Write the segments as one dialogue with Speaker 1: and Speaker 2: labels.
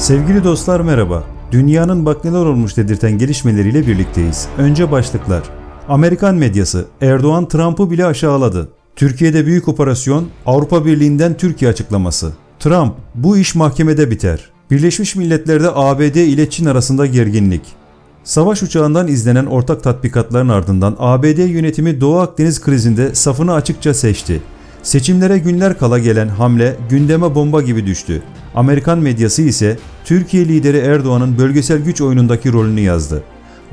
Speaker 1: Sevgili dostlar merhaba. Dünyanın bak neler olmuş dedirten gelişmeleriyle birlikteyiz. Önce başlıklar. Amerikan medyası Erdoğan Trump'ı bile aşağıladı. Türkiye'de büyük operasyon, Avrupa Birliği'nden Türkiye açıklaması. Trump, bu iş mahkemede biter. Birleşmiş Milletler'de ABD ile Çin arasında gerginlik. Savaş uçağından izlenen ortak tatbikatların ardından ABD yönetimi Doğu Akdeniz krizinde safını açıkça seçti. Seçimlere günler kala gelen hamle gündeme bomba gibi düştü. Amerikan medyası ise Türkiye lideri Erdoğan'ın bölgesel güç oyunundaki rolünü yazdı.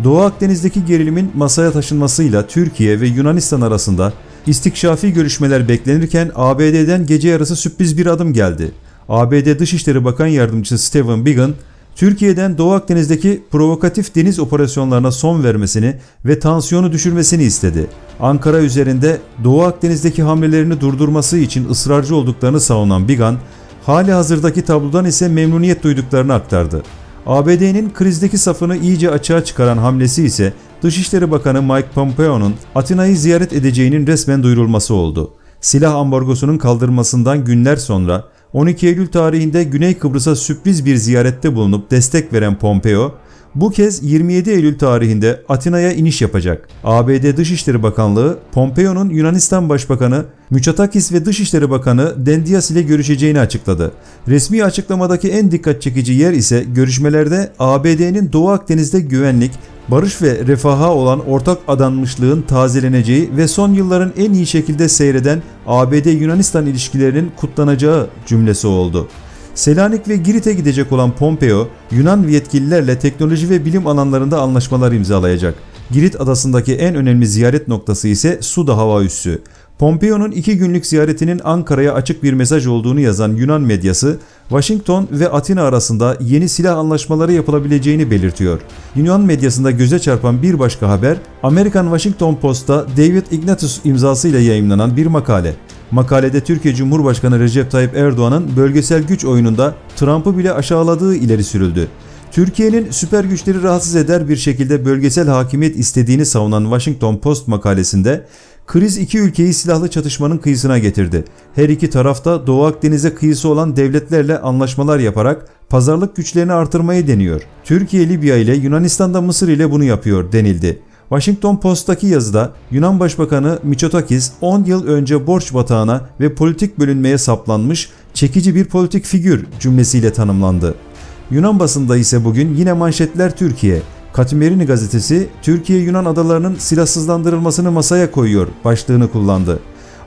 Speaker 1: Doğu Akdeniz'deki gerilimin masaya taşınmasıyla Türkiye ve Yunanistan arasında istikşafi görüşmeler beklenirken ABD'den gece yarısı sürpriz bir adım geldi. ABD Dışişleri Bakan Yardımcısı Stephen Biegun, Türkiye'den Doğu Akdeniz'deki provokatif deniz operasyonlarına son vermesini ve tansiyonu düşürmesini istedi. Ankara üzerinde Doğu Akdeniz'deki hamlelerini durdurması için ısrarcı olduklarını savunan Bigan, hali hazırdaki tablodan ise memnuniyet duyduklarını aktardı. ABD'nin krizdeki safını iyice açığa çıkaran hamlesi ise Dışişleri Bakanı Mike Pompeo'nun Atina'yı ziyaret edeceğinin resmen duyurulması oldu. Silah ambargosunun kaldırmasından günler sonra 12 Eylül tarihinde Güney Kıbrıs'a sürpriz bir ziyarette bulunup destek veren Pompeo, bu kez 27 Eylül tarihinde Atina'ya iniş yapacak. ABD Dışişleri Bakanlığı, Pompeo'nun Yunanistan Başbakanı Mitsotakis ve Dışişleri Bakanı Dendias ile görüşeceğini açıkladı. Resmi açıklamadaki en dikkat çekici yer ise görüşmelerde ABD'nin Doğu Akdeniz'de güvenlik, barış ve refaha olan ortak adanmışlığın tazeleneceği ve son yılların en iyi şekilde seyreden ABD-Yunanistan ilişkilerinin kutlanacağı cümlesi oldu. Selanik ve Girit'e gidecek olan Pompeo, Yunan yetkililerle teknoloji ve bilim alanlarında anlaşmalar imzalayacak. Girit adasındaki en önemli ziyaret noktası ise Suda hava üssü. Pompeo'nun iki günlük ziyaretinin Ankara'ya açık bir mesaj olduğunu yazan Yunan medyası, Washington ve Atina arasında yeni silah anlaşmaları yapılabileceğini belirtiyor. Yunan medyasında göze çarpan bir başka haber, Amerikan Washington Post'ta David Ignatius imzasıyla yayımlanan bir makale. Makalede Türkiye Cumhurbaşkanı Recep Tayyip Erdoğan'ın bölgesel güç oyununda Trump'ı bile aşağıladığı ileri sürüldü. Türkiye'nin süper güçleri rahatsız eder bir şekilde bölgesel hakimiyet istediğini savunan Washington Post makalesinde kriz iki ülkeyi silahlı çatışmanın kıyısına getirdi. Her iki tarafta Doğu Akdeniz'e kıyısı olan devletlerle anlaşmalar yaparak pazarlık güçlerini artırmayı deniyor. Türkiye Libya ile Yunanistan'da Mısır ile bunu yapıyor denildi. Washington Post'taki yazıda Yunan Başbakanı Mitsotakis 10 yıl önce borç batağına ve politik bölünmeye saplanmış çekici bir politik figür cümlesiyle tanımlandı. Yunan basında ise bugün yine manşetler Türkiye. Katimerini gazetesi Türkiye-Yunan adalarının silahsızlandırılmasını masaya koyuyor başlığını kullandı.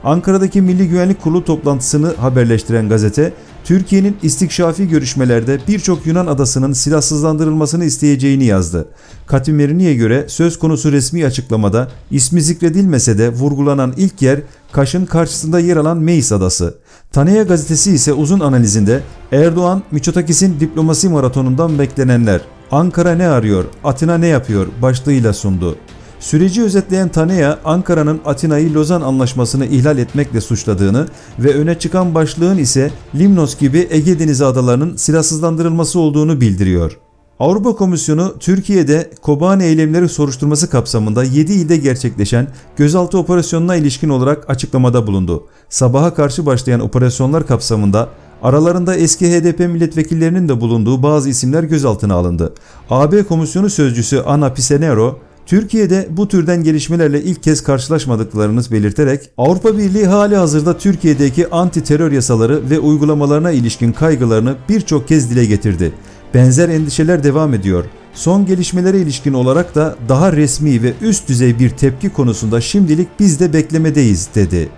Speaker 1: Ankara'daki Milli Güvenlik Kurulu toplantısını haberleştiren gazete, Türkiye'nin istikşafi görüşmelerde birçok Yunan adasının silahsızlandırılmasını isteyeceğini yazdı. Katimerini'ye göre söz konusu resmi açıklamada ismi zikredilmese de vurgulanan ilk yer Kaş'ın karşısında yer alan Meis Adası. Tanıya gazetesi ise uzun analizinde Erdoğan, Miçotakis'in diplomasi maratonundan beklenenler, Ankara ne arıyor, Atina ne yapıyor başlığıyla sundu. Süreci özetleyen Tanea, Ankara'nın Atina'yı Lozan Anlaşması'nı ihlal etmekle suçladığını ve öne çıkan başlığın ise Limnos gibi Ege Denizi adalarının silahsızlandırılması olduğunu bildiriyor. Avrupa Komisyonu Türkiye'de Kobani eylemleri soruşturması kapsamında 7 ilde gerçekleşen gözaltı operasyonuna ilişkin olarak açıklamada bulundu. Sabaha karşı başlayan operasyonlar kapsamında aralarında eski HDP milletvekillerinin de bulunduğu bazı isimler gözaltına alındı. AB Komisyonu Sözcüsü Ana Pisenero, Türkiye'de bu türden gelişmelerle ilk kez karşılaşmadıklarını belirterek Avrupa Birliği hali hazırda Türkiye'deki anti terör yasaları ve uygulamalarına ilişkin kaygılarını birçok kez dile getirdi. Benzer endişeler devam ediyor. Son gelişmelere ilişkin olarak da daha resmi ve üst düzey bir tepki konusunda şimdilik biz de beklemedeyiz dedi.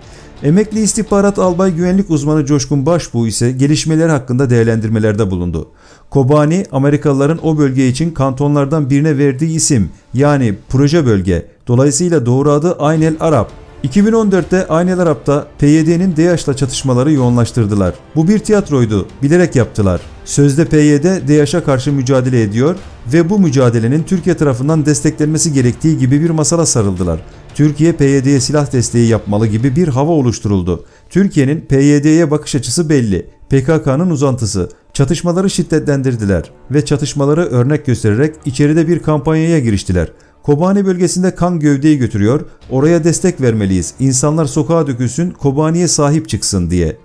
Speaker 1: Emekli istihbarat albay güvenlik uzmanı Coşkun Başbuğ ise gelişmeler hakkında değerlendirmelerde bulundu. Kobani, Amerikalıların o bölge için kantonlardan birine verdiği isim yani proje bölge. Dolayısıyla doğru adı Aynel Arap. 2014'te Aynel Arap'ta PYD'nin DAEŞ'la çatışmaları yoğunlaştırdılar. Bu bir tiyatroydu, bilerek yaptılar. Sözde PYD DAEŞ'e karşı mücadele ediyor ve bu mücadelenin Türkiye tarafından desteklenmesi gerektiği gibi bir masala sarıldılar. Türkiye PYD'ye silah desteği yapmalı gibi bir hava oluşturuldu. Türkiye'nin PYD'ye bakış açısı belli. PKK'nın uzantısı. Çatışmaları şiddetlendirdiler ve çatışmaları örnek göstererek içeride bir kampanyaya giriştiler. Kobani bölgesinde kan gövdeyi götürüyor, oraya destek vermeliyiz, insanlar sokağa dökülsün, Kobani'ye sahip çıksın diye.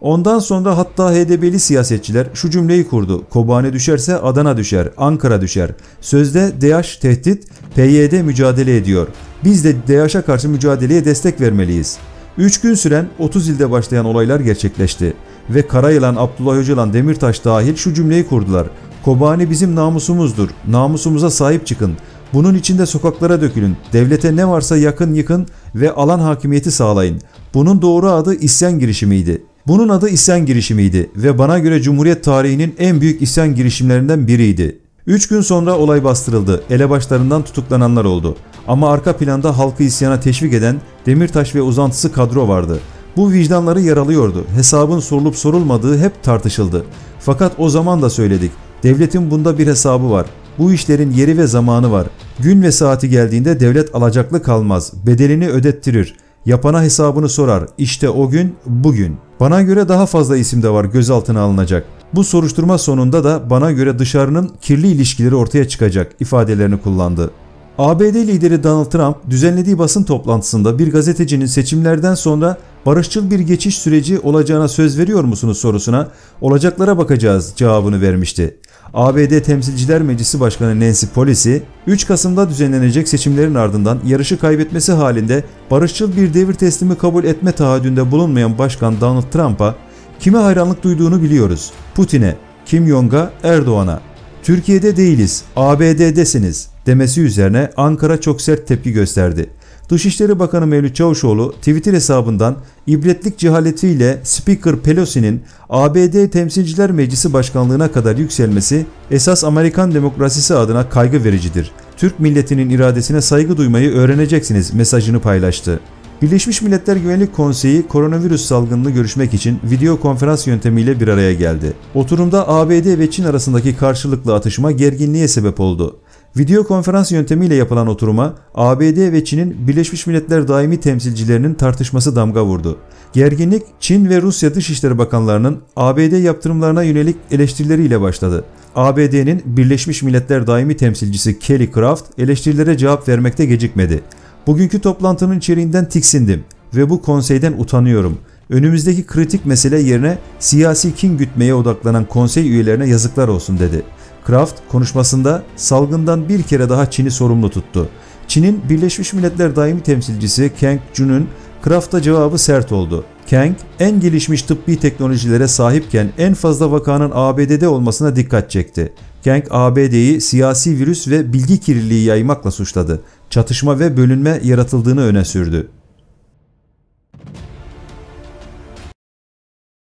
Speaker 1: Ondan sonra hatta HDP'li siyasetçiler şu cümleyi kurdu. Kobane düşerse Adana düşer, Ankara düşer. Sözde DH tehdit, PYD mücadele ediyor. Biz de DH'a karşı mücadeleye destek vermeliyiz. 3 gün süren 30 ilde başlayan olaylar gerçekleşti. Ve Karayılan, Abdullah Öcalan, Demirtaş dahil şu cümleyi kurdular. Kobani bizim namusumuzdur. Namusumuza sahip çıkın. Bunun içinde sokaklara dökülün. Devlete ne varsa yakın yıkın ve alan hakimiyeti sağlayın. Bunun doğru adı isyan girişimiydi. Bunun adı isyan girişimiydi ve bana göre Cumhuriyet tarihinin en büyük isyan girişimlerinden biriydi. 3 gün sonra olay bastırıldı. Elebaşlarından tutuklananlar oldu. Ama arka planda halkı isyana teşvik eden Demirtaş ve uzantısı kadro vardı. Bu vicdanları yaralıyordu. Hesabın sorulup sorulmadığı hep tartışıldı. Fakat o zaman da söyledik. Devletin bunda bir hesabı var. Bu işlerin yeri ve zamanı var. Gün ve saati geldiğinde devlet alacaklı kalmaz. Bedelini ödettirir. Yapana hesabını sorar. İşte o gün bugün. Bana göre daha fazla isim de var gözaltına alınacak. Bu soruşturma sonunda da bana göre dışarının kirli ilişkileri ortaya çıkacak ifadelerini kullandı. ABD lideri Donald Trump düzenlediği basın toplantısında bir gazetecinin seçimlerden sonra barışçıl bir geçiş süreci olacağına söz veriyor musunuz sorusuna olacaklara bakacağız cevabını vermişti. ABD Temsilciler Meclisi Başkanı Nancy Pelosi, 3 Kasım'da düzenlenecek seçimlerin ardından yarışı kaybetmesi halinde barışçıl bir devir teslimi kabul etme taahhüdünde bulunmayan Başkan Donald Trump'a kime hayranlık duyduğunu biliyoruz. Putin'e, Kim Jong'a, Erdoğan'a. Türkiye'de değiliz, ABD'desiniz demesi üzerine Ankara çok sert tepki gösterdi. Dışişleri Bakanı Mevlüt Çavuşoğlu Twitter hesabından ibretlik cehaletiyle Speaker Pelosi'nin ABD Temsilciler Meclisi Başkanlığına kadar yükselmesi esas Amerikan demokrasisi adına kaygı vericidir. Türk milletinin iradesine saygı duymayı öğreneceksiniz mesajını paylaştı. Birleşmiş Milletler Güvenlik Konseyi koronavirüs salgınını görüşmek için video konferans yöntemiyle bir araya geldi. Oturumda ABD ve Çin arasındaki karşılıklı atışma gerginliğe sebep oldu. Video konferans yöntemiyle yapılan oturuma ABD ve Çin'in Birleşmiş Milletler daimi temsilcilerinin tartışması damga vurdu. Gerginlik Çin ve Rusya Dışişleri Bakanlarının ABD yaptırımlarına yönelik eleştirileriyle başladı. ABD'nin Birleşmiş Milletler daimi temsilcisi Kelly Craft eleştirilere cevap vermekte gecikmedi. Bugünkü toplantının içeriğinden tiksindim ve bu konseyden utanıyorum. Önümüzdeki kritik mesele yerine siyasi kin gütmeye odaklanan konsey üyelerine yazıklar olsun dedi. Kraft konuşmasında salgından bir kere daha Çin'i sorumlu tuttu. Çin'in Birleşmiş Milletler daimi temsilcisi Kang Jun'un Kraft'a cevabı sert oldu. Kang, en gelişmiş tıbbi teknolojilere sahipken en fazla vakanın ABD'de olmasına dikkat çekti. Kang, ABD'yi siyasi virüs ve bilgi kirliliği yaymakla suçladı. Çatışma ve bölünme yaratıldığını öne sürdü.